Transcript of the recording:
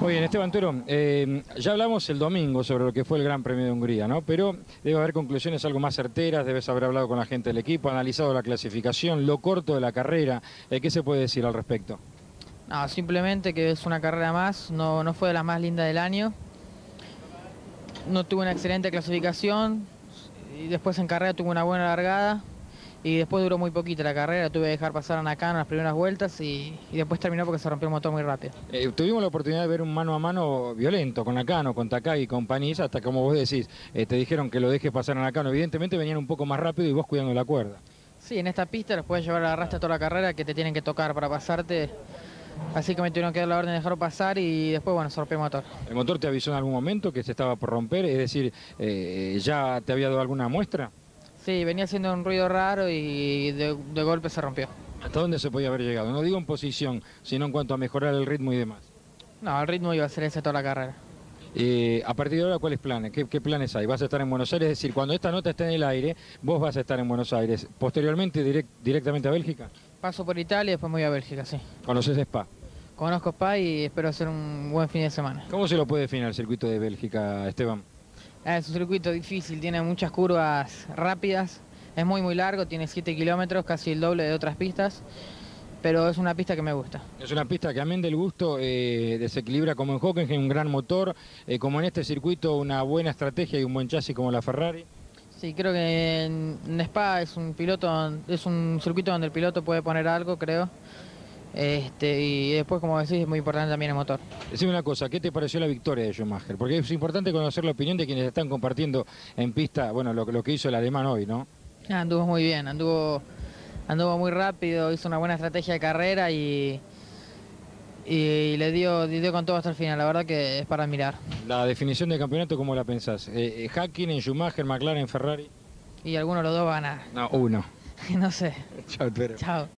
Muy bien, Esteban Turo, eh, ya hablamos el domingo sobre lo que fue el Gran Premio de Hungría, ¿no? Pero debe haber conclusiones algo más certeras, debes haber hablado con la gente del equipo, analizado la clasificación, lo corto de la carrera, eh, ¿qué se puede decir al respecto? No, simplemente que es una carrera más, no, no fue de las más lindas del año. No tuvo una excelente clasificación y después en carrera tuvo una buena largada y después duró muy poquito la carrera, tuve que dejar pasar a Nakano en las primeras vueltas y, y después terminó porque se rompió el motor muy rápido. Eh, tuvimos la oportunidad de ver un mano a mano violento con Nakano, con Takagi, con Panis, hasta como vos decís, eh, te dijeron que lo dejes pasar a Nakano. Evidentemente venían un poco más rápido y vos cuidando la cuerda. Sí, en esta pista los pueden llevar a la rastra toda la carrera que te tienen que tocar para pasarte. Así que me tuvieron que dar la orden de dejarlo pasar y después, bueno, se rompió el motor. ¿El motor te avisó en algún momento que se estaba por romper? Es decir, eh, ¿ya te había dado alguna muestra? Sí, venía haciendo un ruido raro y de, de golpe se rompió. ¿Hasta dónde se podía haber llegado? No digo en posición, sino en cuanto a mejorar el ritmo y demás. No, el ritmo iba a ser ese toda la carrera. Eh, a partir de ahora, ¿cuáles planes? ¿Qué, ¿Qué, planes hay? ¿Vas a estar en Buenos Aires? Es decir, cuando esta nota esté en el aire, vos vas a estar en Buenos Aires. ¿Posteriormente direct, directamente a Bélgica? Paso por Italia y después me voy a Bélgica, sí. ¿Conoces Spa? Conozco Spa y espero hacer un buen fin de semana. ¿Cómo se lo puede definir el circuito de Bélgica, Esteban? Ah, es un circuito difícil, tiene muchas curvas rápidas, es muy muy largo, tiene 7 kilómetros, casi el doble de otras pistas, pero es una pista que me gusta. Es una pista que amén del gusto eh, desequilibra como en Hockenheim, un gran motor, eh, como en este circuito una buena estrategia y un buen chasis como la Ferrari. Sí, creo que en, en Spa es un piloto, es un circuito donde el piloto puede poner algo, creo. Este, y después, como decís, es muy importante también el motor. Decime una cosa, ¿qué te pareció la victoria de Schumacher? Porque es importante conocer la opinión de quienes están compartiendo en pista, bueno, lo, lo que hizo el alemán hoy, ¿no? Ah, anduvo muy bien, anduvo, anduvo muy rápido, hizo una buena estrategia de carrera y, y le dio, dio con todo hasta el final, la verdad que es para admirar. La definición de campeonato, ¿cómo la pensás? Eh, eh, Hacking, Schumacher, McLaren, Ferrari. Y alguno de los dos van a... No, uno. no sé. Chao. Chao.